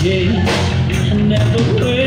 case I never will.